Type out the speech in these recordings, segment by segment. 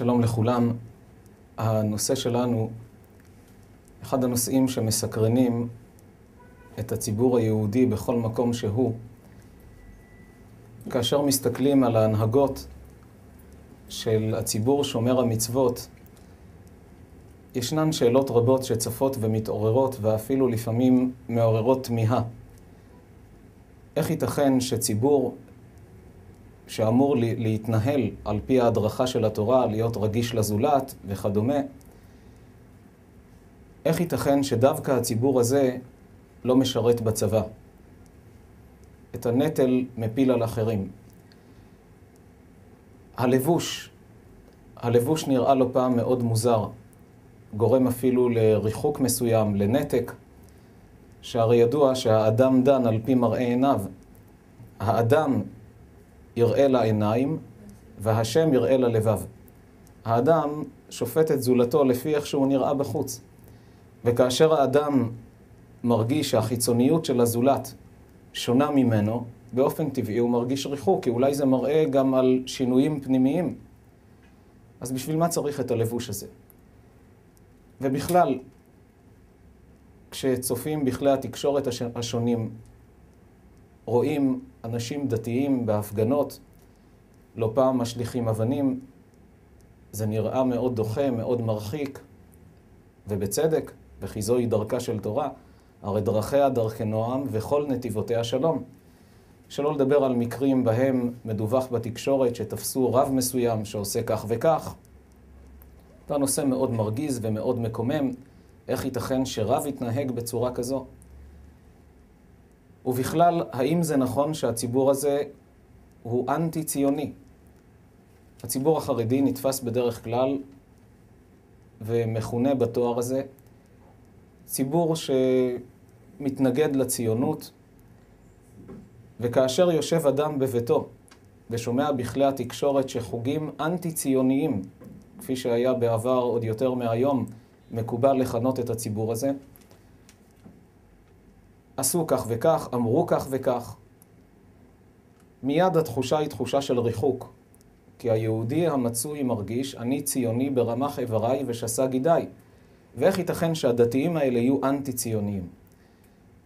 שלום לכולם. הנושא שלנו, אחד הנושאים שמסקרנים את הציבור היהודי בכל מקום שהוא, כאשר מסתכלים על ההנהגות של הציבור שומר המצוות, ישנן שאלות רבות שצפות ומתעוררות ואפילו לפעמים מעוררות תמיהה. איך ייתכן שציבור שאמור להתנהל על פי ההדרכה של התורה, להיות רגיש לזולת וכדומה, איך ייתכן שדווקא הציבור הזה לא משרת בצבא? את הנטל מפיל על אחרים. הלבוש, הלבוש נראה לא פעם מאוד מוזר, גורם אפילו לריחוק מסוים, לנתק, שהרי ידוע שהאדם דן על פי מראה עיניו. האדם יראה לעיניים, והשם יראה ללבב. האדם שופט את זולתו לפי איך שהוא נראה בחוץ. וכאשר האדם מרגיש שהחיצוניות של הזולת שונה ממנו, באופן טבעי הוא מרגיש ריחוק, כי אולי זה מראה גם על שינויים פנימיים. אז בשביל מה צריך את הלבוש הזה? ובכלל, כשצופים בכלי התקשורת השונים, רואים אנשים דתיים בהפגנות, לא פעם משליכים אבנים, זה נראה מאוד דוחה, מאוד מרחיק, ובצדק, וכי זוהי דרכה של תורה, הרי דרכיה דרכי נועם וכל נתיבותיה שלום. שלא לדבר על מקרים בהם מדווח בתקשורת שתפסו רב מסוים שעושה כך וכך. זה נושא מאוד מרגיז ומאוד מקומם, איך ייתכן שרב יתנהג בצורה כזו? ובכלל, האם זה נכון שהציבור הזה הוא אנטי-ציוני? הציבור החרדי נתפס בדרך כלל ומכונה בתואר הזה ציבור שמתנגד לציונות, וכאשר יושב אדם בביתו ושומע בכלי התקשורת שחוגים אנטי-ציוניים, כפי שהיה בעבר עוד יותר מהיום, מקובל לכנות את הציבור הזה, עשו כך וכך, אמרו כך וכך. מיד התחושה היא תחושה של ריחוק, כי היהודי המצוי מרגיש, אני ציוני ברמח איבריי ושסה גידיי. ואיך ייתכן שהדתיים האלה יהיו אנטי-ציוניים?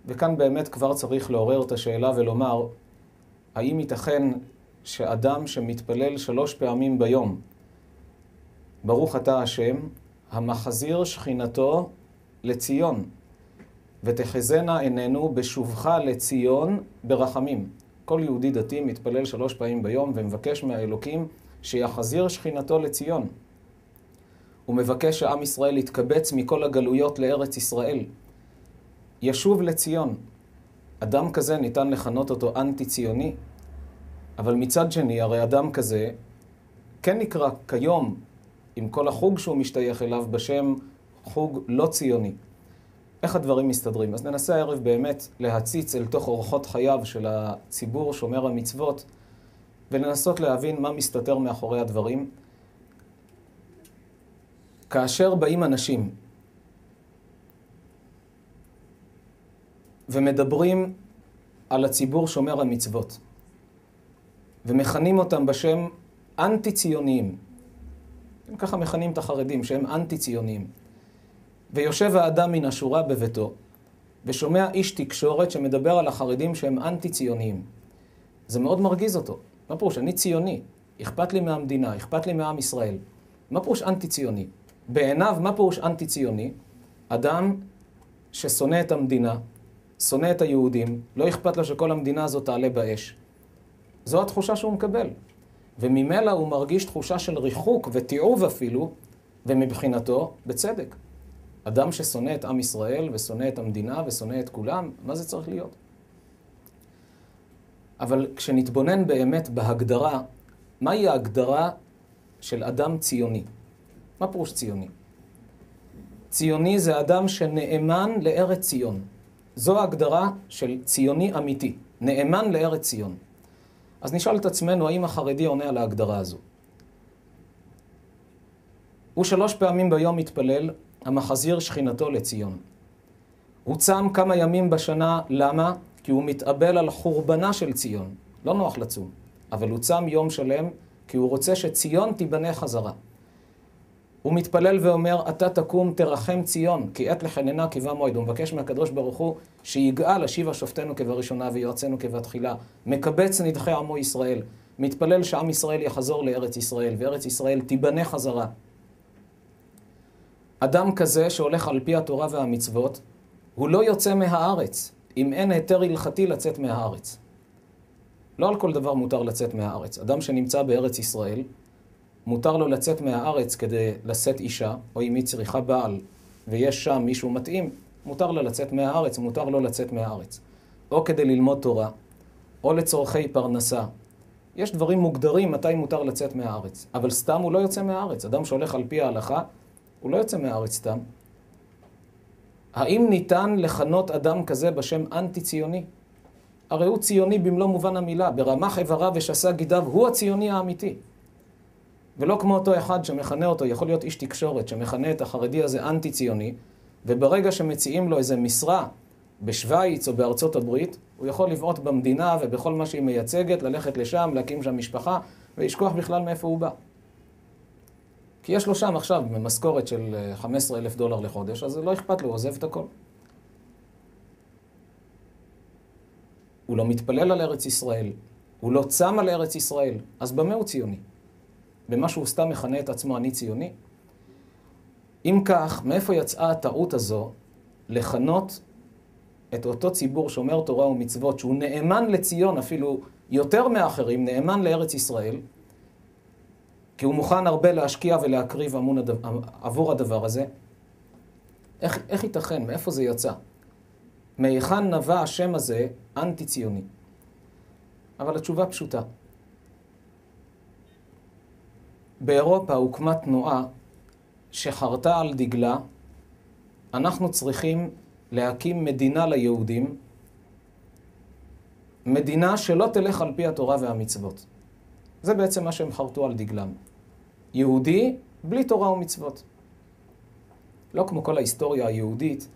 וכאן באמת כבר צריך לעורר את השאלה ולומר, האם ייתכן שאדם שמתפלל שלוש פעמים ביום, ברוך אתה השם, המחזיר שכינתו לציון, ותחזינה עינינו בשובך לציון ברחמים. כל יהודי דתי מתפלל שלוש פעמים ביום ומבקש מהאלוקים שיחזיר שכינתו לציון. הוא מבקש שעם ישראל יתקבץ מכל הגלויות לארץ ישראל. ישוב לציון. אדם כזה ניתן לכנות אותו אנטי-ציוני, אבל מצד שני, הרי אדם כזה כן נקרא כיום, עם כל החוג שהוא משתייך אליו, בשם חוג לא ציוני. איך הדברים מסתדרים? אז ננסה הערב באמת להציץ אל תוך אורחות חייו של הציבור שומר המצוות, ולנסות להבין מה מסתתר מאחורי הדברים. כאשר באים אנשים ומדברים על הציבור שומר המצוות, ומכנים אותם בשם אנטי-ציוניים, הם ככה מכנים את החרדים שהם אנטי-ציוניים, ויושב האדם מן השורה בביתו, ושומע איש תקשורת שמדבר על החרדים שהם אנטי-ציוניים. זה מאוד מרגיז אותו. מה פירוש? אני ציוני, אכפת לי מהמדינה, אכפת לי מעם ישראל. מה פירוש אנטי-ציוני? בעיניו, מה פירוש אנטי-ציוני? אדם ששונא את המדינה, שונא את היהודים, לא אכפת לו שכל המדינה הזאת תעלה באש. זו התחושה שהוא מקבל. וממילא הוא מרגיש תחושה של ריחוק ותיעוב אפילו, ומבחינתו, בצדק. אדם ששונא את עם ישראל ושונא את המדינה ושונא את כולם, מה זה צריך להיות? אבל כשנתבונן באמת בהגדרה, מהי ההגדרה של אדם ציוני? מה פירוש ציוני? ציוני זה אדם שנאמן לארץ ציון. זו ההגדרה של ציוני אמיתי, נאמן לארץ ציון. אז נשאל את עצמנו האם החרדי עונה על ההגדרה הזו. הוא שלוש פעמים ביום מתפלל, המחזיר שכינתו לציון. הוא צם כמה ימים בשנה, למה? כי הוא מתאבל על חורבנה של ציון. לא נוח לצום, אבל הוא צם יום שלם כי הוא רוצה שציון תיבנה חזרה. הוא מתפלל ואומר, אתה תקום תרחם ציון, כי עת לחננה קיבה מועד. הוא מבקש מהקדוש ברוך הוא שיגאל, השיבה שופטנו כבראשונה ויועצינו כבתחילה. מקבץ נדחי עמו ישראל. מתפלל שעם ישראל יחזור לארץ ישראל, וארץ ישראל תיבנה חזרה. אדם כזה שהולך על פי התורה והמצוות, הוא לא יוצא מהארץ, אם אין היתר הלכתי לצאת מהארץ. לא על כל דבר מותר לצאת מהארץ. אדם שנמצא בארץ ישראל, מותר לו לצאת מהארץ כדי לשאת אישה, או אם היא צריכה בעל, ויש שם מישהו מתאים, מותר לה לצאת מהארץ, מותר לו לצאת מהארץ. או כדי ללמוד תורה, או לצורכי פרנסה. יש דברים מוגדרים מתי מותר לצאת מהארץ, אבל סתם הוא לא יוצא מהארץ. אדם שהולך על פי ההלכה, הוא לא יוצא מהארץ סתם. האם ניתן לכנות אדם כזה בשם אנטי-ציוני? הרי הוא ציוני במלוא מובן המילה, ברמח איבריו ושסה גידיו, הוא הציוני האמיתי. ולא כמו אותו אחד שמכנה אותו, יכול להיות איש תקשורת, שמכנה את החרדי הזה אנטי-ציוני, וברגע שמציעים לו איזה משרה בשוויץ או בארצות הברית, הוא יכול לבעוט במדינה ובכל מה שהיא מייצגת, ללכת לשם, להקים שם משפחה, ולשכוח בכלל מאיפה הוא בא. כי יש לו שם עכשיו משכורת של 15 אה, אלף דולר לחודש, אז לא אכפת לו, הוא עוזב את הכל. הוא לא מתפלל על ארץ ישראל, הוא לא צם על ארץ ישראל, אז במה הוא ציוני? במה שהוא סתם מכנה את עצמו אני ציוני? אם כך, מאיפה יצאה הטעות הזו לכנות את אותו ציבור שומר תורה ומצוות, שהוא נאמן לציון אפילו יותר מאחרים, נאמן לארץ ישראל, כי הוא מוכן הרבה להשקיע ולהקריב הדבר, עבור הדבר הזה? איך, איך ייתכן? מאיפה זה יצא? מהיכן נבע השם הזה אנטי-ציוני? אבל התשובה פשוטה. באירופה הוקמה תנועה שחרתה על דגלה, אנחנו צריכים להקים מדינה ליהודים, מדינה שלא תלך על פי התורה והמצוות. זה בעצם מה שהם חרטו על דגלם. יהודי בלי תורה ומצוות. לא כמו כל ההיסטוריה היהודית,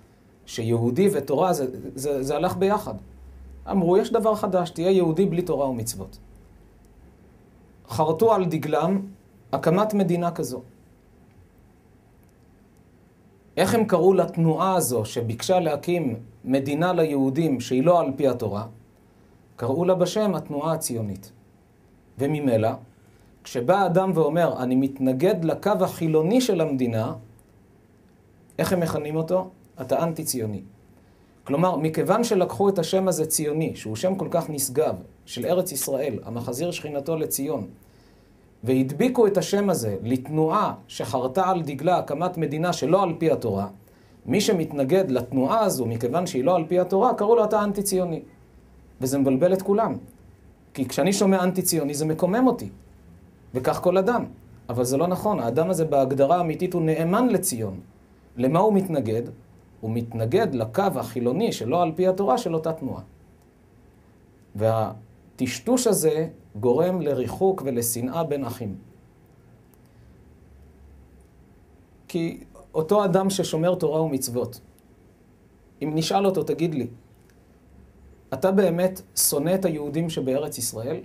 שיהודי ותורה זה, זה, זה הלך ביחד. אמרו, יש דבר חדש, תהיה יהודי בלי תורה ומצוות. חרטו על דגלם הקמת מדינה כזו. איך הם קראו לתנועה הזו שביקשה להקים מדינה ליהודים שהיא לא על פי התורה? קראו לה בשם התנועה הציונית. וממילא, כשבא אדם ואומר, אני מתנגד לקו החילוני של המדינה, איך הם מכנים אותו? אתה אנטי-ציוני. כלומר, מכיוון שלקחו את השם הזה ציוני, שהוא שם כל כך נשגב, של ארץ ישראל, המחזיר שכינתו לציון, והדביקו את השם הזה לתנועה שחרתה על דגלה הקמת מדינה שלא על פי התורה, מי שמתנגד לתנועה הזו מכיוון שהיא לא על פי התורה, קראו לו אתה אנטי-ציוני. וזה מבלבל את כולם. כי כשאני שומע אנטי-ציוני זה מקומם אותי. וכך כל אדם. אבל זה לא נכון, האדם הזה בהגדרה האמיתית הוא נאמן לציון. למה הוא מתנגד? הוא מתנגד לקו החילוני שלא על פי התורה של אותה תנועה. והטשטוש הזה גורם לריחוק ולשנאה בין אחים. כי אותו אדם ששומר תורה ומצוות, אם נשאל אותו, תגיד לי, אתה באמת שונא את היהודים שבארץ ישראל?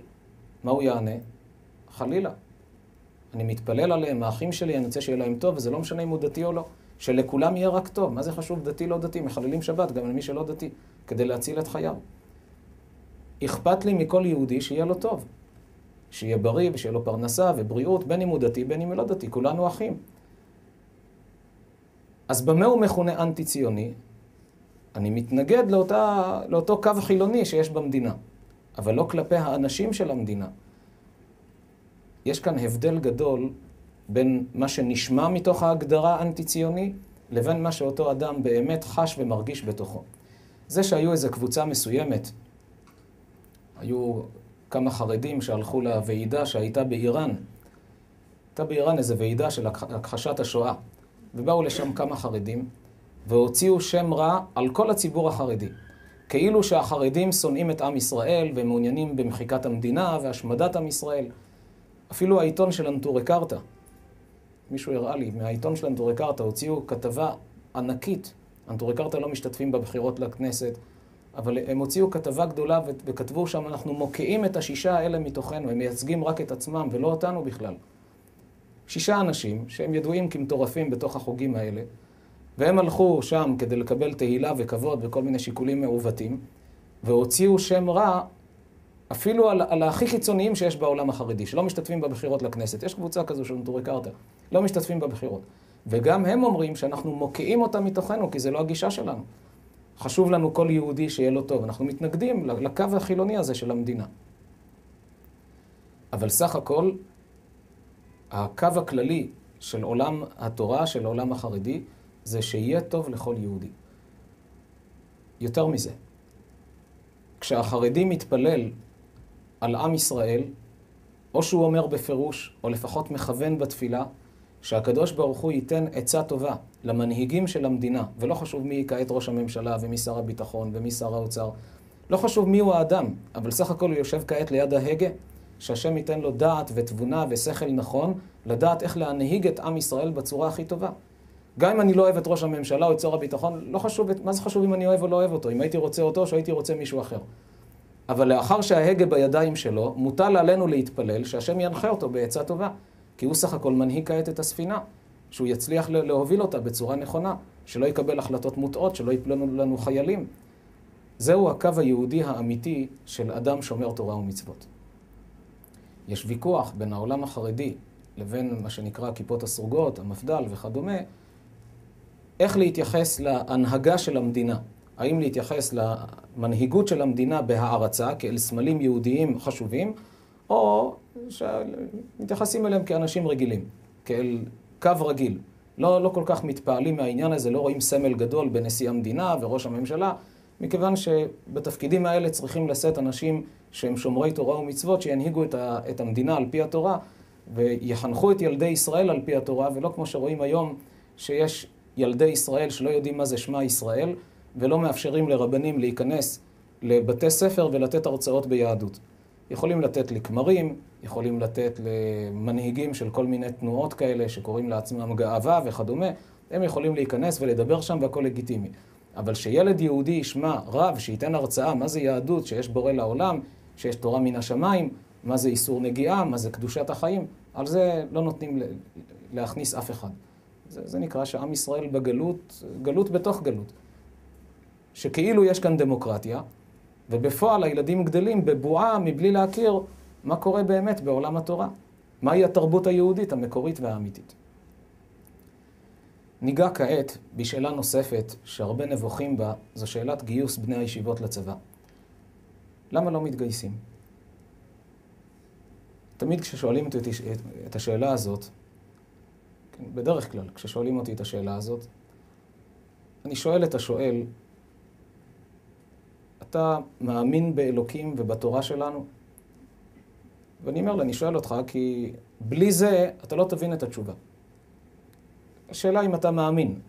מה הוא יענה? חלילה. אני מתפלל עליהם, האחים שלי, אני רוצה שיהיה להם טוב, וזה לא משנה אם הוא דתי או לא. שלכולם יהיה רק טוב. מה זה חשוב דתי לא דתי? מחללים שבת גם למי שלא דתי, כדי להציל את חייו. אכפת לי מכל יהודי שיהיה לו טוב. שיהיה בריא ושיהיה לו פרנסה ובריאות, בין אם הוא דתי, בין אם הוא לא דתי, כולנו אחים. אז במה הוא מכונה אנטי-ציוני? אני מתנגד לאותה, לאותו קו חילוני שיש במדינה, אבל לא כלפי האנשים של המדינה. יש כאן הבדל גדול בין מה שנשמע מתוך ההגדרה האנטי-ציוני, לבין מה שאותו אדם באמת חש ומרגיש בתוכו. זה שהיו איזו קבוצה מסוימת, היו כמה חרדים שהלכו לוועידה שהייתה באיראן. הייתה באיראן איזו ועידה של הכחשת השואה, ובאו לשם כמה חרדים, והוציאו שם רע על כל הציבור החרדי. כאילו שהחרדים שונאים את עם ישראל ומעוניינים במחיקת המדינה והשמדת עם ישראל. אפילו העיתון של אנטורקרטה, מישהו הראה לי, מהעיתון של אנטורקרטה הוציאו כתבה ענקית. אנטורקרטה לא משתתפים בבחירות לכנסת, אבל הם הוציאו כתבה גדולה וכתבו שם, אנחנו מוקיעים את השישה האלה מתוכנו, הם מייצגים רק את עצמם ולא אותנו בכלל. שישה אנשים שהם ידועים כמטורפים בתוך החוגים האלה, והם הלכו שם כדי לקבל תהילה וכבוד וכל מיני שיקולים מעוותים, והוציאו שם רע אפילו על, על הכי קיצוניים שיש בעולם החרדי, שלא משתתפים בבחירות לכנסת. יש קבוצה כזו של נטורי קרתא, לא משתתפים בבחירות. וגם הם אומרים שאנחנו מוקיעים אותם מתוכנו, כי זה לא הגישה שלנו. חשוב לנו כל יהודי שיהיה לו טוב. אנחנו מתנגדים לקו החילוני הזה של המדינה. אבל סך הכל, הקו הכללי של עולם התורה, של העולם החרדי, זה שיהיה טוב לכל יהודי. יותר מזה, כשהחרדי מתפלל על עם ישראל, או שהוא אומר בפירוש, או לפחות מכוון בתפילה, שהקדוש ברוך הוא ייתן עצה טובה למנהיגים של המדינה, ולא חשוב מי כעת ראש הממשלה ומי שר הביטחון ומי שר האוצר, לא חשוב מי הוא האדם, אבל סך הכל הוא יושב כעת ליד ההגה, שהשם ייתן לו דעת ותבונה ושכל נכון, לדעת איך להנהיג את עם ישראל בצורה הכי טובה. גם אם אני לא אוהב את ראש הממשלה או את שר הביטחון, לא חשוב, מה זה חשוב אם אני אוהב או לא אוהב אותו, אם הייתי רוצה אותו או שהייתי רוצה מישהו אחר. אבל לאחר שההגה בידיים שלו, מוטל עלינו להתפלל שהשם ינחה אותו בעצה טובה. כי הוא סך הכל מנהיג כעת את הספינה, שהוא יצליח להוביל אותה בצורה נכונה, שלא יקבל החלטות מוטעות, שלא יפלנו לנו חיילים. זהו הקו היהודי האמיתי של אדם שומר תורה ומצוות. יש ויכוח בין העולם החרדי לבין מה שנקרא הכיפות הסרוגות, המפד"ל וכדומה, איך להתייחס להנהגה של המדינה. האם להתייחס למנהיגות של המדינה בהערצה, כאל סמלים יהודיים חשובים, או שמתייחסים אליהם כאנשים רגילים, כאל קו רגיל. לא, לא כל כך מתפעלים מהעניין הזה, לא רואים סמל גדול בנשיא המדינה וראש הממשלה, מכיוון שבתפקידים האלה צריכים לשאת אנשים שהם שומרי תורה ומצוות, שינהיגו את, ה, את המדינה על פי התורה, ויחנכו את ילדי ישראל על פי התורה, ולא כמו שרואים היום, שיש ילדי ישראל שלא יודעים מה זה שמע ישראל, ולא מאפשרים לרבנים להיכנס לבתי ספר ולתת הרצאות ביהדות. יכולים לתת לכמרים, יכולים לתת למנהיגים של כל מיני תנועות כאלה שקוראים לעצמם גאווה וכדומה, הם יכולים להיכנס ולדבר שם והכל לגיטימי. אבל שילד יהודי ישמע רב שייתן הרצאה מה זה יהדות, שיש בורא לעולם, שיש תורה מן השמיים, מה זה איסור נגיעה, מה זה קדושת החיים, על זה לא נותנים להכניס אף אחד. זה, זה נקרא שעם ישראל בגלות, גלות בתוך גלות. שכאילו יש כאן דמוקרטיה, ובפועל הילדים גדלים בבועה מבלי להכיר מה קורה באמת בעולם התורה. מהי התרבות היהודית המקורית והאמיתית. ניגע כעת בשאלה נוספת שהרבה נבוכים בה, זו שאלת גיוס בני הישיבות לצבא. למה לא מתגייסים? תמיד כששואלים אותי את השאלה הזאת, כן, בדרך כלל, כששואלים אותי את השאלה הזאת, אני שואל את השואל, אתה מאמין באלוקים ובתורה שלנו? ואני אומר לה, אני שואל אותך, כי בלי זה אתה לא תבין את התשובה. השאלה אם אתה מאמין.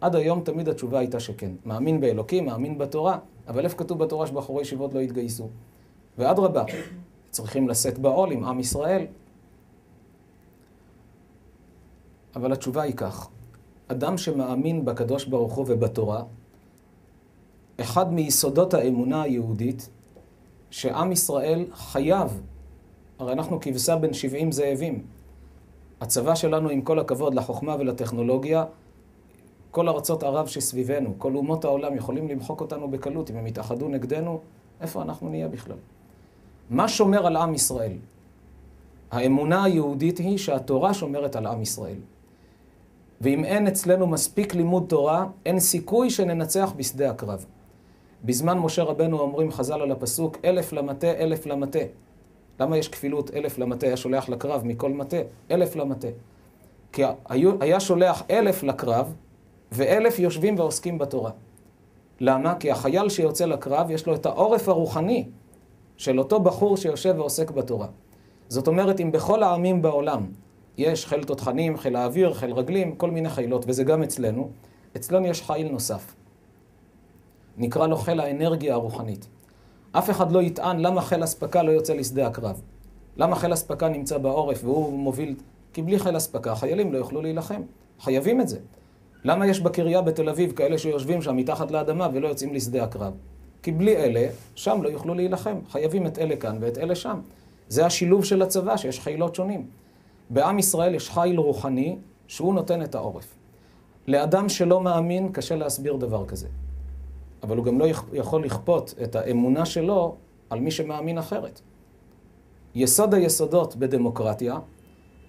עד היום תמיד התשובה הייתה שכן. מאמין באלוקים, מאמין בתורה, אבל איפה כתוב בתורה שבחורי ישיבות לא יתגייסו? ואדרבה, צריכים לשאת בעול עם עם ישראל. אבל התשובה היא כך, אדם שמאמין בקדוש ברוך הוא ובתורה, אחד מיסודות האמונה היהודית, שעם ישראל חייב, הרי אנחנו כבשה בין 70 זאבים. הצבא שלנו, עם כל הכבוד לחוכמה ולטכנולוגיה, כל ארצות ערב שסביבנו, כל אומות העולם יכולים למחוק אותנו בקלות. אם הם יתאחדו נגדנו, איפה אנחנו נהיה בכלל? מה שומר על עם ישראל? האמונה היהודית היא שהתורה שומרת על עם ישראל. ואם אין אצלנו מספיק לימוד תורה, אין סיכוי שננצח בשדה הקרב. בזמן משה רבנו אומרים חז"ל על הפסוק, אלף למטה, אלף למטה. למה יש כפילות אלף למטה? היה שולח לקרב מכל מטה, אלף למטה. כי היה שולח אלף לקרב, ואלף יושבים ועוסקים בתורה. למה? כי החייל שיוצא לקרב, יש לו את העורף הרוחני של אותו בחור שיושב ועוסק בתורה. זאת אומרת, אם בכל העמים בעולם יש חיל תותחנים, חיל האוויר, חיל רגלים, כל מיני חילות, וזה גם אצלנו, אצלנו יש חיל נוסף. נקרא לו חיל האנרגיה הרוחנית. אף אחד לא יטען למה חיל אספקה לא יוצא לשדה הקרב. למה חיל אספקה נמצא בעורף והוא מוביל... כי בלי חיל אספקה חיילים לא יוכלו להילחם. חייבים את זה. למה יש בקריה בתל אביב כאלה שיושבים שם מתחת לאדמה ולא יוצאים לשדה הקרב? כי בלי אלה, שם לא יוכלו להילחם. חייבים את אלה כאן ואת אלה שם. זה השילוב של הצבא, שיש חילות שונים. בעם ישראל יש חיל רוחני שהוא נותן את העורף. לאדם שלא מאמין קשה להסביר דבר כזה. אבל הוא גם לא יכול לכפות את האמונה שלו על מי שמאמין אחרת. יסוד היסודות בדמוקרטיה,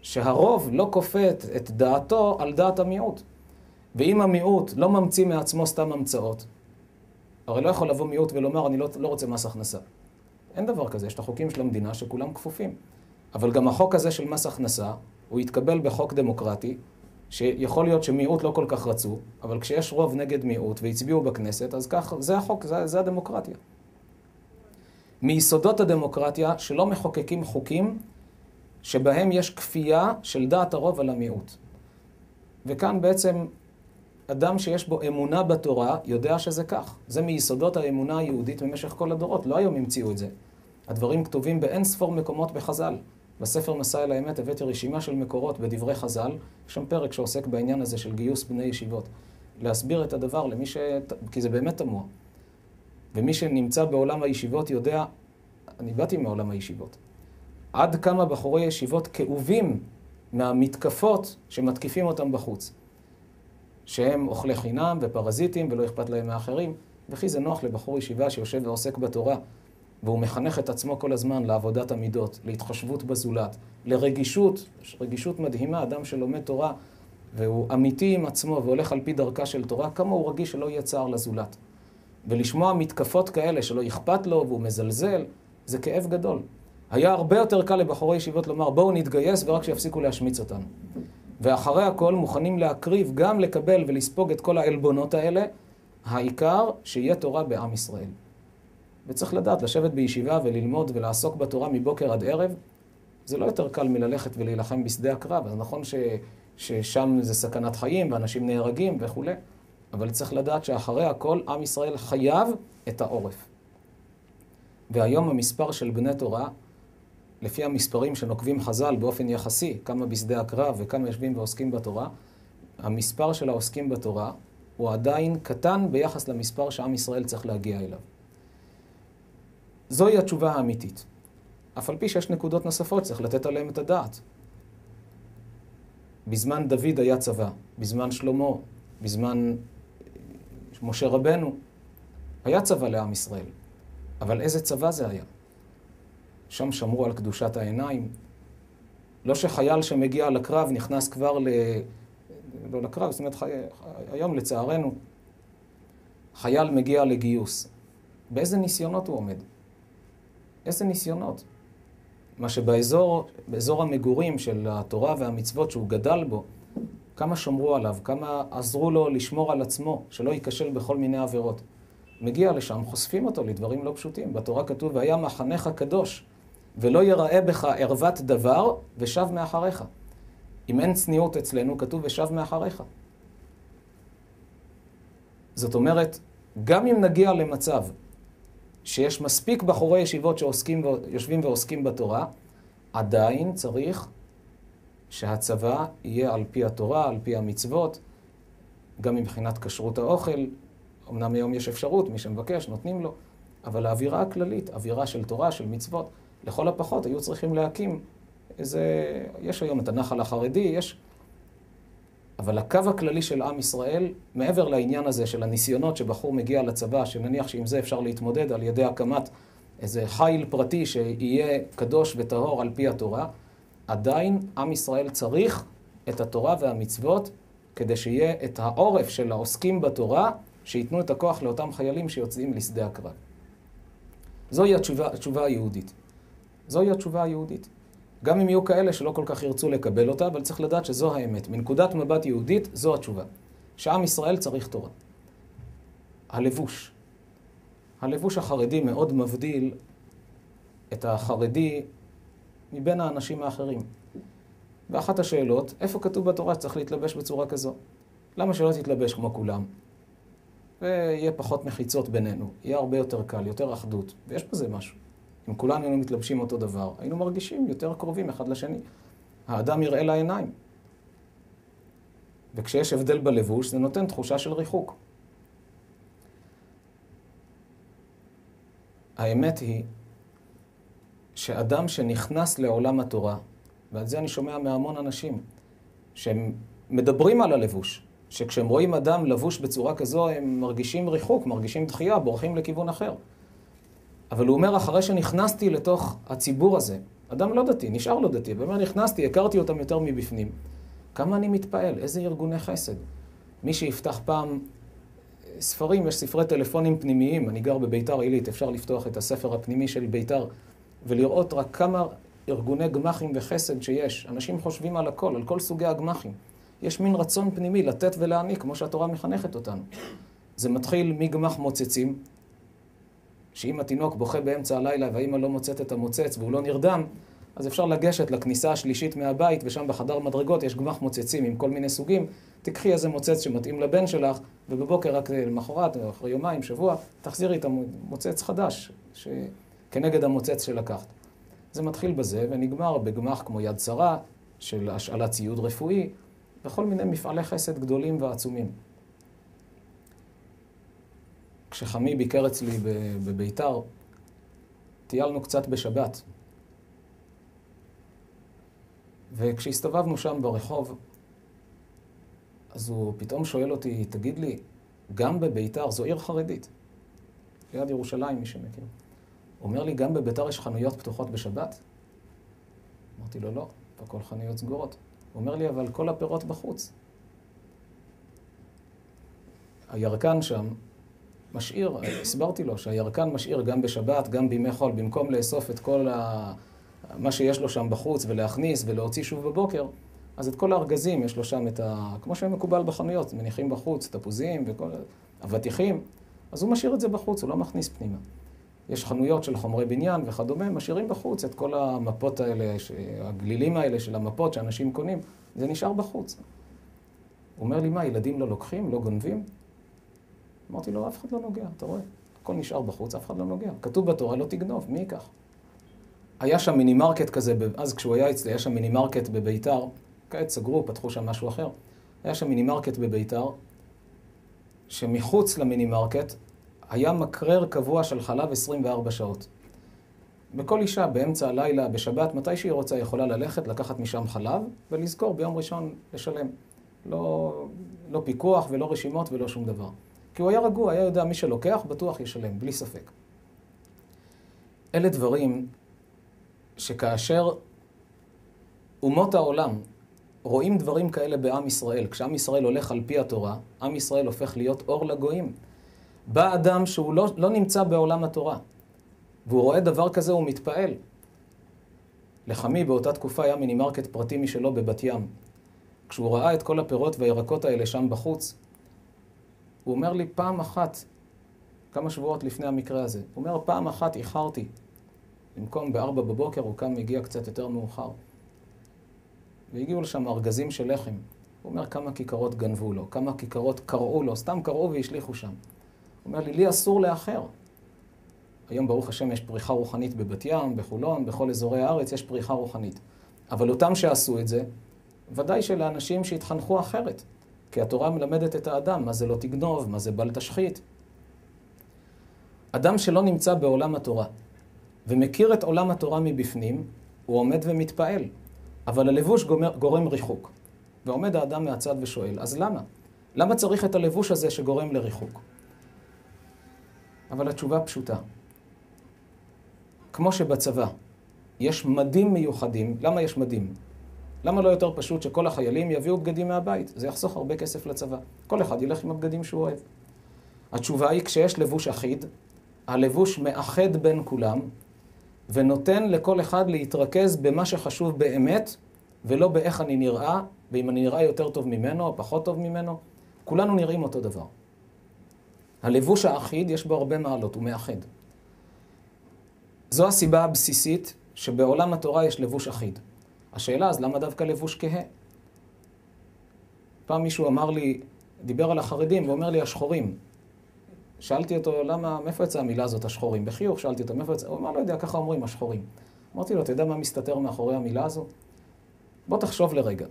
שהרוב לא כופה את, דעתו על דעת המיעוט. ואם המיעוט לא ממציא מעצמו סתם המצאות, הרי לא יכול לבוא מיעוט ולומר, אני לא, לא רוצה מס הכנסה. אין דבר כזה, יש את החוקים של המדינה שכולם כפופים. אבל גם החוק הזה של מס הכנסה, הוא יתקבל בחוק דמוקרטי, שיכול להיות שמיעוט לא כל כך רצו, אבל כשיש רוב נגד מיעוט והצביעו בכנסת, אז כך, זה החוק, זה, זה הדמוקרטיה. מיסודות הדמוקרטיה שלא מחוקקים חוקים שבהם יש כפייה של דעת הרוב על המיעוט. וכאן בעצם אדם שיש בו אמונה בתורה יודע שזה כך. זה מיסודות האמונה היהודית במשך כל הדורות. לא היום המציאו את זה. הדברים כתובים באין ספור מקומות בחז"ל. בספר מסע אל האמת הבאתי רשימה של מקורות בדברי חז"ל, יש שם פרק שעוסק בעניין הזה של גיוס בני ישיבות. להסביר את הדבר למי ש... כי זה באמת תמוה. ומי שנמצא בעולם הישיבות יודע, אני באתי מעולם הישיבות, עד כמה בחורי ישיבות כאובים מהמתקפות שמתקיפים אותם בחוץ. שהם אוכלי חינם ופרזיטים ולא אכפת להם מאחרים, וכי זה נוח לבחור ישיבה שיושב ועוסק בתורה, והוא מחנך את עצמו כל הזמן לעבודת המידות, להתחשבות בזולת, לרגישות, רגישות מדהימה, אדם שלומד תורה והוא אמיתי עם עצמו והולך על פי דרכה של תורה, כמה הוא רגיש שלא יהיה צער לזולת. ולשמוע מתקפות כאלה שלא אכפת לו והוא מזלזל, זה כאב גדול. היה הרבה יותר קל לבחורי ישיבות לומר בואו נתגייס ורק שיפסיקו להשמיץ אותנו. ואחרי הכל מוכנים להקריב, גם לקבל ולספוג את כל העלבונות האלה, העיקר שיהיה תורה בעם ישראל. וצריך לדעת, לשבת בישיבה וללמוד ולעסוק בתורה מבוקר עד ערב, זה לא יותר קל מללכת ולהילחם בשדה הקרב. אז נכון ש, ששם זה סכנת חיים ואנשים נהרגים וכולי, אבל צריך לדעת שאחרי הכל עם ישראל חייב את העורף. והיום המספר של בני תורה, לפי המספרים שנוקבים חז"ל באופן יחסי, כמה בשדה הקרב וכמה יושבים ועוסקים בתורה, המספר של העוסקים בתורה הוא עדיין קטן ביחס למספר שעם ישראל צריך להגיע אליו. זוהי התשובה האמיתית. אף על פי שיש נקודות נוספות, צריך לתת עליהן את הדעת. בזמן דוד היה צבא, בזמן שלמה, בזמן משה רבנו, היה צבא לעם ישראל. אבל איזה צבא זה היה? שם שמרו על קדושת העיניים. לא שחייל שמגיע לקרב נכנס כבר ל... לא לקרב, זאת אומרת, חי... היום לצערנו, חייל מגיע לגיוס. באיזה ניסיונות הוא עומד? איזה ניסיונות? מה שבאזור, באזור המגורים של התורה והמצוות שהוא גדל בו, כמה שמרו עליו, כמה עזרו לו לשמור על עצמו, שלא ייכשל בכל מיני עבירות. מגיע לשם, חושפים אותו לדברים לא פשוטים. בתורה כתוב, והיה מחנך קדוש, ולא יראה בך ערוות דבר, ושב מאחריך. אם אין צניעות אצלנו, כתוב ושב מאחריך. זאת אומרת, גם אם נגיע למצב שיש מספיק בחורי ישיבות שיושבים ועוסקים בתורה, עדיין צריך שהצבא יהיה על פי התורה, על פי המצוות, גם מבחינת כשרות האוכל. אמנם היום יש אפשרות, מי שמבקש, נותנים לו, אבל האווירה הכללית, אווירה של תורה, של מצוות, לכל הפחות היו צריכים להקים איזה... יש היום את הנחל החרדי, יש אבל הקו הכללי של עם ישראל, מעבר לעניין הזה של הניסיונות שבחור מגיע לצבא, שנניח שעם זה אפשר להתמודד על ידי הקמת איזה חיל פרטי שיהיה קדוש וטהור על פי התורה, עדיין עם ישראל צריך את התורה והמצוות כדי שיהיה את העורף של העוסקים בתורה, שייתנו את הכוח לאותם חיילים שיוצאים לשדה הקרב. זוהי התשובה, התשובה היהודית. זוהי התשובה היהודית. גם אם יהיו כאלה שלא כל כך ירצו לקבל אותה, אבל צריך לדעת שזו האמת. מנקודת מבט יהודית, זו התשובה. שעם ישראל צריך תורה. הלבוש. הלבוש החרדי מאוד מבדיל את החרדי מבין האנשים האחרים. ואחת השאלות, איפה כתוב בתורה שצריך להתלבש בצורה כזו? למה שלא תתלבש כמו כולם? ויהיה פחות מחיצות בינינו, יהיה הרבה יותר קל, יותר אחדות, ויש בזה משהו. אם כולנו היינו מתלבשים אותו דבר, היינו מרגישים יותר קרובים אחד לשני. האדם יראה לעיניים. וכשיש הבדל בלבוש, זה נותן תחושה של ריחוק. האמת היא שאדם שנכנס לעולם התורה ועל זה אני שומע מהמון אנשים, שהם מדברים על הלבוש, שכשהם רואים אדם לבוש בצורה כזו, הם מרגישים ריחוק, מרגישים דחייה, בורחים לכיוון אחר. אבל הוא אומר, אחרי שנכנסתי לתוך הציבור הזה, אדם לא דתי, נשאר לא דתי, ואומר, נכנסתי, הכרתי אותם יותר מבפנים. כמה אני מתפעל, איזה ארגוני חסד. מי שיפתח פעם ספרים, יש ספרי טלפונים פנימיים, אני גר בביתר עילית, אפשר לפתוח את הספר הפנימי של ביתר ולראות רק כמה ארגוני גמחים וחסד שיש. אנשים חושבים על הכל, על כל סוגי הגמחים. יש מין רצון פנימי לתת ולהעניק, כמו שהתורה מחנכת אותנו. זה מתחיל מגמח מוצצים, שאם התינוק בוכה באמצע הלילה והאימא לא מוצאת את המוצץ והוא לא נרדם, אז אפשר לגשת לכניסה השלישית מהבית, ושם בחדר מדרגות יש גמח מוצצים עם כל מיני סוגים. תקחי איזה מוצץ שמתאים לבן שלך, ובבוקר רק למחרת, או אחרי יומיים, שבוע, תחזירי את המוצץ חדש, כנגד המוצץ שלקחת. זה מתחיל בזה ונגמר בגמח כמו יד שרה, של השאלת ציוד רפואי, וכל מיני מפעלי חסד גדולים ועצומים. כשחמי ביקר אצלי בביתר, טיילנו קצת בשבת. וכשהסתובבנו שם ברחוב, אז הוא פתאום שואל אותי, תגיד לי, גם בביתר, זו עיר חרדית, ליד ירושלים, מי שמכיר. אומר לי, גם בביתר יש חנויות פתוחות בשבת? אמרתי לו, לא, הכל חנויות סגורות. הוא אומר לי, אבל כל הפירות בחוץ. הירקן שם משאיר, הסברתי לו שהירקן משאיר גם בשבת, גם בימי חול, במקום לאסוף את כל ה... מה שיש לו שם בחוץ ולהכניס ולהוציא שוב בבוקר, אז את כל הארגזים יש לו שם את ה... כמו שמקובל בחנויות, מניחים בחוץ, תפוזים וכל... אבטיחים, אז הוא משאיר את זה בחוץ, הוא לא מכניס פנימה. יש חנויות של חומרי בניין וכדומה, משאירים בחוץ את כל המפות האלה, הגלילים האלה של המפות שאנשים קונים, זה נשאר בחוץ. הוא אומר לי, מה, ילדים לא לוקחים, לא גונבים? אמרתי לו, אף אחד לא נוגע, אתה רואה? הכל נשאר בחוץ, אף אחד לא נוגע. כתוב בתורה, לא תגנוב, מי ייקח? היה שם מיני מרקט כזה, אז כשהוא היה אצלי, היה שם מיני מרקט בביתר, כעת סגרו, פתחו שם משהו אחר. היה שם מיני מרקט בביתר, שמחוץ למיני מרקט היה מקרר קבוע של חלב 24 שעות. וכל אישה באמצע הלילה, בשבת, מתי שהיא רוצה, יכולה ללכת, לקחת משם חלב, ולזכור ביום ראשון לשלם. לא, לא פיקוח ולא רשימות ולא שום דבר. כי הוא היה רגוע, היה יודע מי שלוקח, בטוח ישלם, בלי ספק. אלה דברים שכאשר אומות העולם רואים דברים כאלה בעם ישראל, כשעם ישראל הולך על פי התורה, עם ישראל הופך להיות אור לגויים. בא אדם שהוא לא, לא נמצא בעולם התורה, והוא רואה דבר כזה, הוא מתפעל. לחמי באותה תקופה היה מינימרקט פרטי משלו בבת ים. כשהוא ראה את כל הפירות והירקות האלה שם בחוץ, הוא אומר לי פעם אחת, כמה שבועות לפני המקרה הזה, הוא אומר פעם אחת איחרתי. במקום בארבע בבוקר הוא קם, הגיע קצת יותר מאוחר. והגיעו לשם ארגזים של לחם. הוא אומר כמה כיכרות גנבו לו, כמה כיכרות קרעו לו, סתם קרעו והשליכו שם. הוא אומר לי, לי אסור לאחר. היום ברוך השם יש פריחה רוחנית בבת ים, בחולון, בכל אזורי הארץ יש פריחה רוחנית. אבל אותם שעשו את זה, ודאי שלאנשים שהתחנכו אחרת. כי התורה מלמדת את האדם מה זה לא תגנוב, מה זה בל תשחית. אדם שלא נמצא בעולם התורה ומכיר את עולם התורה מבפנים, הוא עומד ומתפעל. אבל הלבוש גומר, גורם ריחוק. ועומד האדם מהצד ושואל, אז למה? למה צריך את הלבוש הזה שגורם לריחוק? אבל התשובה פשוטה. כמו שבצבא יש מדים מיוחדים, למה יש מדים? למה לא יותר פשוט שכל החיילים יביאו בגדים מהבית? זה יחסוך הרבה כסף לצבא. כל אחד ילך עם הבגדים שהוא אוהב. התשובה היא, כשיש לבוש אחיד, הלבוש מאחד בין כולם, ונותן לכל אחד להתרכז במה שחשוב באמת, ולא באיך אני נראה, ואם אני נראה יותר טוב ממנו או פחות טוב ממנו. כולנו נראים אותו דבר. הלבוש האחיד יש בו הרבה מעלות, הוא מאחד. זו הסיבה הבסיסית שבעולם התורה יש לבוש אחיד. השאלה אז למה דווקא לבוש כהה? פעם מישהו אמר לי, דיבר על החרדים ואומר לי השחורים. שאלתי אותו, למה, מאיפה יצאה המילה הזאת, השחורים? בחיוך שאלתי אותו, מאיפה יצאה? הוא אמר, לא יודע, ככה אומרים, השחורים. אמרתי לו, אתה יודע מה מסתתר מאחורי המילה הזו? בוא תחשוב לרגע.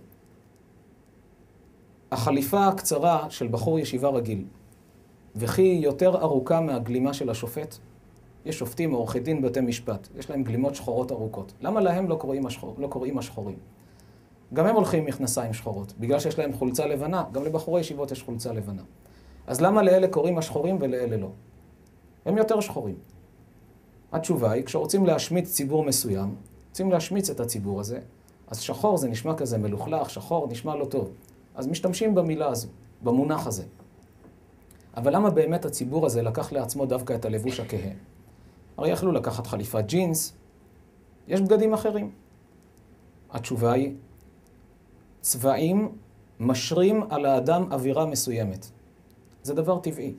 החליפה הקצרה של בחור ישיבה רגיל, וכי יותר ארוכה מהגלימה של השופט? יש שופטים או עורכי דין בבתי משפט, יש להם גלימות שחורות ארוכות. למה להם לא קוראים, השחור, לא קוראים השחורים? גם הם הולכים עם מכנסיים שחורות, בגלל שיש להם חולצה לבנה, גם לבחורי ישיבות יש חולצה לבנה. אז למה לאלה קוראים השחורים ולאלה לא? הם יותר שחורים. התשובה היא, כשרוצים להשמיץ ציבור מסוים, רוצים להשמיץ את הציבור הזה, אז שחור זה נשמע כזה מלוכלך, שחור נשמע לא טוב. אז משתמשים במילה הזו, במונח הזה. אבל למה באמת הציבור הזה לקח לעצמו דווקא את הלבוש הכהה? הרי יכלו לקחת חליפת ג'ינס, יש בגדים אחרים. התשובה היא, צבעים משרים על האדם אווירה מסוימת. זה דבר טבעי.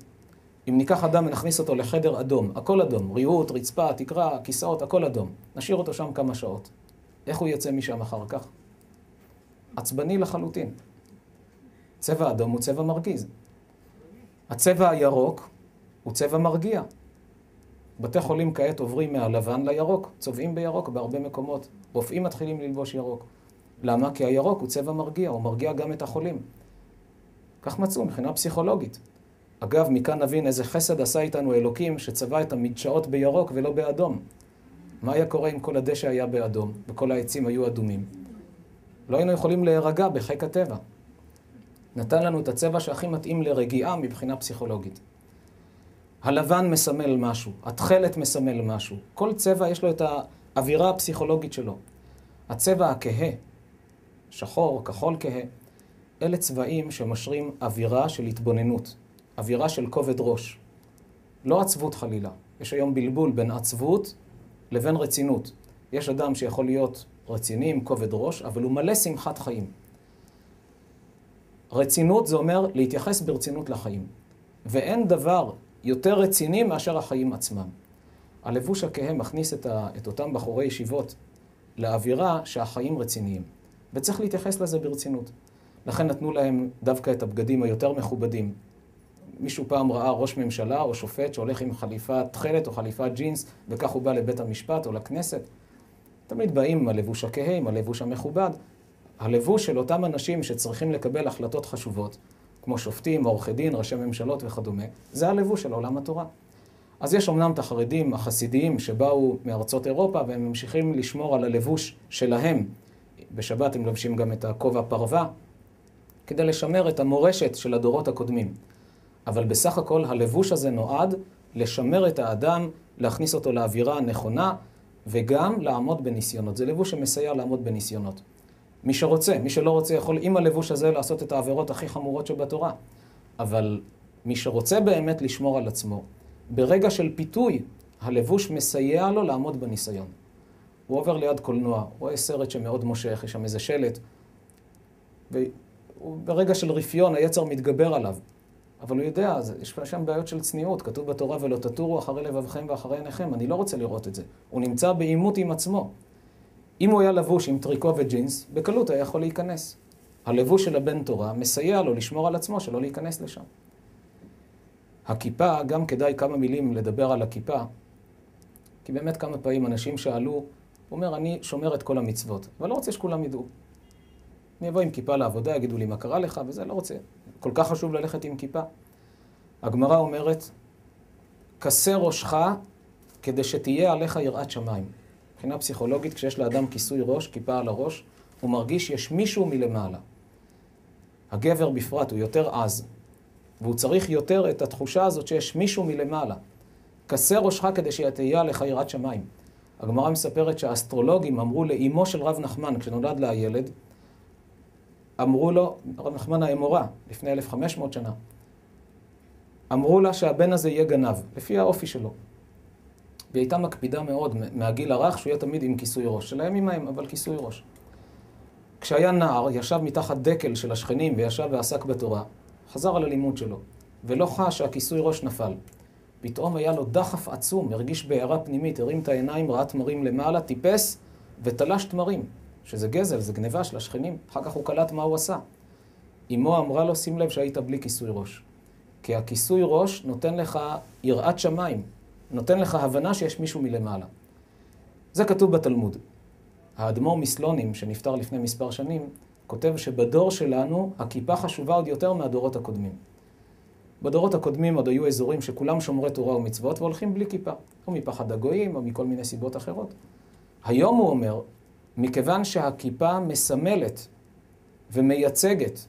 אם ניקח אדם ונכניס אותו לחדר אדום, הכל אדום, ריהוט, רצפה, תקרה, כיסאות, הכל אדום, נשאיר אותו שם כמה שעות. איך הוא יצא משם אחר כך? עצבני לחלוטין. צבע אדום הוא צבע מרגיז. הצבע הירוק הוא צבע מרגיע. בתי חולים כעת עוברים מהלבן לירוק, צובעים בירוק בהרבה מקומות. רופאים מתחילים ללבוש ירוק. למה? כי הירוק הוא צבע מרגיע, הוא מרגיע גם את החולים. כך מצאו מבחינה פסיכולוגית. אגב, מכאן נבין איזה חסד עשה איתנו אלוקים שצבע את המדשאות בירוק ולא באדום. מה היה קורה אם כל הדשא היה באדום וכל העצים היו אדומים? לא היינו יכולים להירגע בחיק הטבע. נתן לנו את הצבע שהכי מתאים לרגיעה מבחינה פסיכולוגית. הלבן מסמל משהו, התכלת מסמל משהו. כל צבע יש לו את האווירה הפסיכולוגית שלו. הצבע הכהה, שחור, כחול כהה, אלה צבעים שמשרים אווירה של התבוננות, אווירה של כובד ראש. לא עצבות חלילה. יש היום בלבול בין עצבות לבין רצינות. יש אדם שיכול להיות רציני עם כובד ראש, אבל הוא מלא שמחת חיים. רצינות זה אומר להתייחס ברצינות לחיים. ואין דבר יותר רציני מאשר החיים עצמם. הלבוש הכהה מכניס את, ה, את אותם בחורי ישיבות לאווירה שהחיים רציניים. וצריך להתייחס לזה ברצינות. לכן נתנו להם דווקא את הבגדים היותר מכובדים. מישהו פעם ראה ראש ממשלה או שופט שהולך עם חליפת תכלת או חליפת ג'ינס, וכך הוא בא לבית המשפט או לכנסת. תמיד באים עם הלבוש הכהה, עם הלבוש המכובד. הלבוש של אותם אנשים שצריכים לקבל החלטות חשובות, כמו שופטים, עורכי דין, ראשי ממשלות וכדומה, זה הלבוש של עולם התורה. אז יש אמנם את החרדים החסידיים שבאו מארצות אירופה והם ממשיכים לשמור על הלבוש שלהם. בשבת הם לובשים גם את הכובע פרווה, כדי לשמר את המורשת של הדורות הקודמים. אבל בסך הכל הלבוש הזה נועד לשמר את האדם, להכניס אותו לאווירה הנכונה וגם לעמוד בניסיונות. זה לבוש שמסייע לעמוד בניסיונות. מי שרוצה, מי שלא רוצה יכול עם הלבוש הזה לעשות את העבירות הכי חמורות שבתורה. אבל מי שרוצה באמת לשמור על עצמו, ברגע של פיתוי, הלבוש מסייע לו לעמוד בניסיון. הוא עובר ליד קולנוע, רואה סרט שמאוד מושך, יש שם איזה שלט, וברגע של רפיון היצר מתגבר עליו. אבל הוא יודע, יש שם בעיות של צניעות, כתוב בתורה ולא תטורו אחרי לבבכם ואחרי עיניכם, אני לא רוצה לראות את זה. הוא נמצא בעימות עם עצמו. אם הוא היה לבוש עם טריקו וג'ינס, בקלות היה יכול להיכנס. הלבוש של הבן תורה מסייע לו לשמור על עצמו, שלא להיכנס לשם. הכיפה, גם כדאי כמה מילים לדבר על הכיפה, כי באמת כמה פעמים אנשים שאלו, הוא אומר, אני שומר את כל המצוות, אבל לא רוצה שכולם ידעו. אני אבוא עם כיפה לעבודה, יגידו לי מה קרה לך, וזה, לא רוצה. כל כך חשוב ללכת עם כיפה. הגמרא אומרת, כסה ראשך כדי שתהיה עליך יראת שמיים. מבחינה פסיכולוגית, כשיש לאדם כיסוי ראש, כיפה על הראש, הוא מרגיש שיש מישהו מלמעלה. הגבר בפרט הוא יותר עז, והוא צריך יותר את התחושה הזאת שיש מישהו מלמעלה. כסה ראשך כדי שתהיה עליך יראת שמיים. הגמרא מספרת שהאסטרולוגים אמרו לאימו של רב נחמן, כשנולד לה הילד, אמרו לו, רב נחמן האמורה, לפני 1500 שנה, אמרו לה שהבן הזה יהיה גנב, לפי האופי שלו. והיא הייתה מקפידה מאוד מהגיל הרך שהוא יהיה תמיד עם כיסוי ראש. של הימים ההם, אבל כיסוי ראש. כשהיה נער, ישב מתחת דקל של השכנים וישב ועסק בתורה, חזר על הלימוד שלו, ולא חש שהכיסוי ראש נפל. פתאום היה לו דחף עצום, הרגיש בעירה פנימית, הרים את העיניים, ראה תמרים למעלה, טיפס ותלש תמרים. שזה גזל, זה גניבה של השכנים. אחר כך הוא קלט מה הוא עשה. אמו אמרה לו, שים לב שהיית בלי כיסוי ראש. כי הכיסוי ראש נותן לך יראת שמיים, נותן לך הבנה שיש מישהו מלמעלה. זה כתוב בתלמוד. האדמו"ר מסלונים, שנפטר לפני מספר שנים, כותב שבדור שלנו הכיפה חשובה עוד יותר מהדורות הקודמים. בדורות הקודמים עוד היו אזורים שכולם שומרי תורה ומצוות והולכים בלי כיפה, או מפחד הגויים או מכל מיני סיבות אחרות. היום הוא אומר, מכיוון שהכיפה מסמלת ומייצגת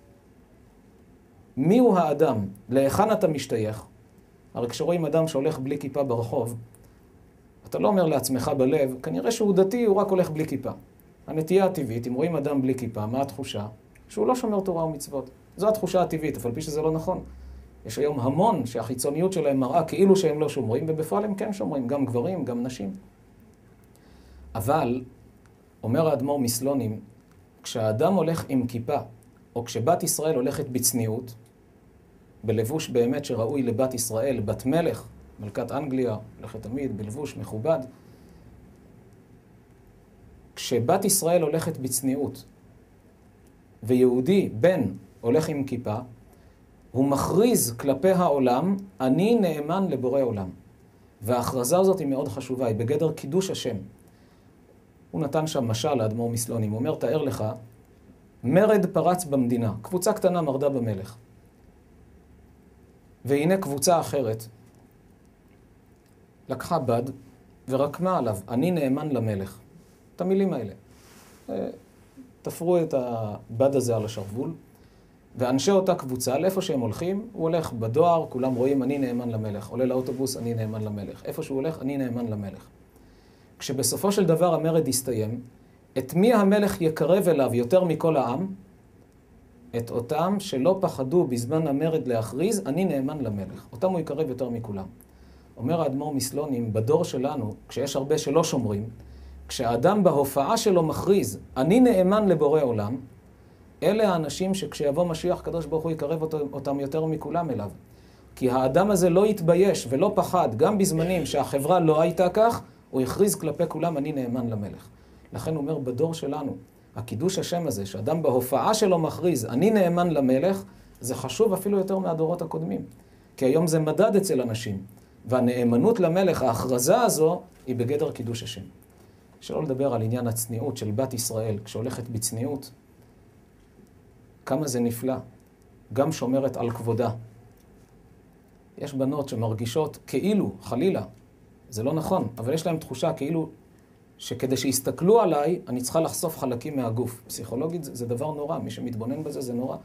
מיהו האדם, להיכן אתה משתייך. הרי כשרואים אדם שהולך בלי כיפה ברחוב, אתה לא אומר לעצמך בלב, כנראה שהוא דתי, הוא רק הולך בלי כיפה. הנטייה הטבעית, אם רואים אדם בלי כיפה, מה התחושה? שהוא לא שומר תורה ומצוות. זו התחושה הטבעית, אף על פי שזה לא נכון. יש היום המון שהחיצוניות שלהם מראה כאילו שהם לא שומרים, ובפועל הם כן שומרים, גם גברים, גם נשים. אבל, אומר האדמו"ר מסלונים, כשהאדם הולך עם כיפה, או כשבת ישראל הולכת בצניעות, בלבוש באמת שראוי לבת ישראל, בת מלך, מלכת אנגליה, הולכת תמיד בלבוש מכובד, כשבת ישראל הולכת בצניעות, ויהודי, בן, הולך עם כיפה, הוא מכריז כלפי העולם, אני נאמן לבורא עולם. וההכרזה הזאת היא מאוד חשובה, היא בגדר קידוש השם. הוא נתן שם משל לאדמו"ר מסלונים, הוא אומר, תאר לך, מרד פרץ במדינה, קבוצה קטנה מרדה במלך. והנה קבוצה אחרת לקחה בד ורקמה עליו, אני נאמן למלך. את המילים האלה. אה, תפרו את הבד הזה על השרוול, ואנשי אותה קבוצה, לאיפה שהם הולכים, הוא הולך בדואר, כולם רואים, אני נאמן למלך. עולה לאוטובוס, אני נאמן למלך. איפה שהוא הולך, אני נאמן למלך. כשבסופו של דבר המרד יסתיים, את מי המלך יקרב אליו יותר מכל העם? את אותם שלא פחדו בזמן המרד להכריז, אני נאמן למלך. אותם הוא יקרב יותר מכולם. אומר האדמו"ר מסלונים, בדור שלנו, כשיש הרבה שלא שומרים, כשהאדם בהופעה שלו מכריז, אני נאמן לבורא עולם, אלה האנשים שכשיבוא משיח, הקדוש ברוך הוא יקרב אותם יותר מכולם אליו. כי האדם הזה לא התבייש ולא פחד, גם בזמנים שהחברה לא הייתה כך, הוא הכריז כלפי כולם, אני נאמן למלך. לכן הוא אומר, בדור שלנו, הקידוש השם הזה, שאדם בהופעה שלו מכריז, אני נאמן למלך, זה חשוב אפילו יותר מהדורות הקודמים. כי היום זה מדד אצל אנשים, והנאמנות למלך, ההכרזה הזו, היא בגדר קידוש השם. שלא לדבר על עניין הצניעות של בת ישראל, כשהולכת בצניעות, כמה זה נפלא. גם שומרת על כבודה. יש בנות שמרגישות כאילו, חלילה, זה לא נכון, אבל יש להן תחושה כאילו שכדי שיסתכלו עליי, אני צריכה לחשוף חלקים מהגוף. פסיכולוגית זה, זה דבר נורא, מי שמתבונן בזה זה נורא.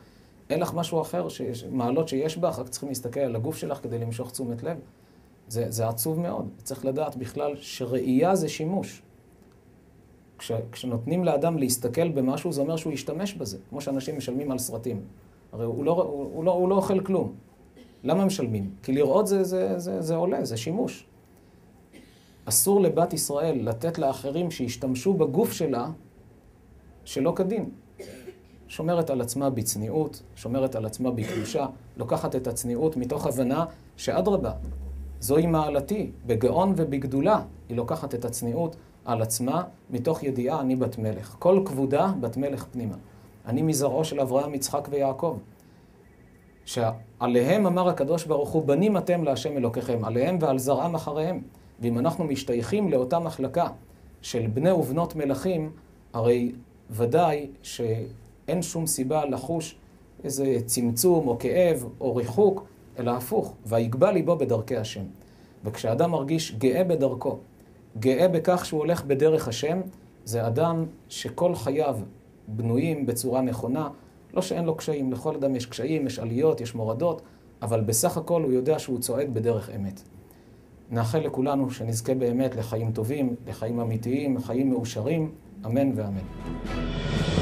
אין לך משהו אחר, שיש, מעלות שיש בך, רק צריכים להסתכל על הגוף שלך כדי למשוך תשומת לב. זה, זה עצוב מאוד. צריך לדעת בכלל שראייה זה שימוש. כש, כשנותנים לאדם להסתכל במשהו, זה אומר שהוא ישתמש בזה, כמו שאנשים משלמים על סרטים. הרי הוא לא, הוא, הוא לא, הוא לא אוכל כלום. למה משלמים? כי לראות זה, זה, זה, זה עולה, זה שימוש. אסור לבת ישראל לתת לאחרים שישתמשו בגוף שלה שלא כדין. שומרת על עצמה בצניעות, שומרת על עצמה בקדושה, לוקחת את הצניעות מתוך הבנה שאדרבה, זוהי מעלתי, בגאון ובגדולה, היא לוקחת את הצניעות על עצמה מתוך ידיעה אני בת מלך. כל כבודה בת מלך פנימה. אני מזרעו של אברהם, יצחק ויעקב. שעליהם אמר הקדוש ברוך הוא, בנים אתם להשם אלוקיכם, עליהם ועל זרעם אחריהם. ואם אנחנו משתייכים לאותה מחלקה של בני ובנות מלכים, הרי ודאי שאין שום סיבה לחוש איזה צמצום או כאב או ריחוק, אלא הפוך, ויגבה ליבו בדרכי השם. וכשאדם מרגיש גאה בדרכו, גאה בכך שהוא הולך בדרך השם, זה אדם שכל חייו בנויים בצורה נכונה, לא שאין לו קשיים, לכל אדם יש קשיים, יש עליות, יש מורדות, אבל בסך הכל הוא יודע שהוא צועד בדרך אמת. נאחל לכולנו שנזכה באמת לחיים טובים, לחיים אמיתיים, לחיים מאושרים, אמן ואמן.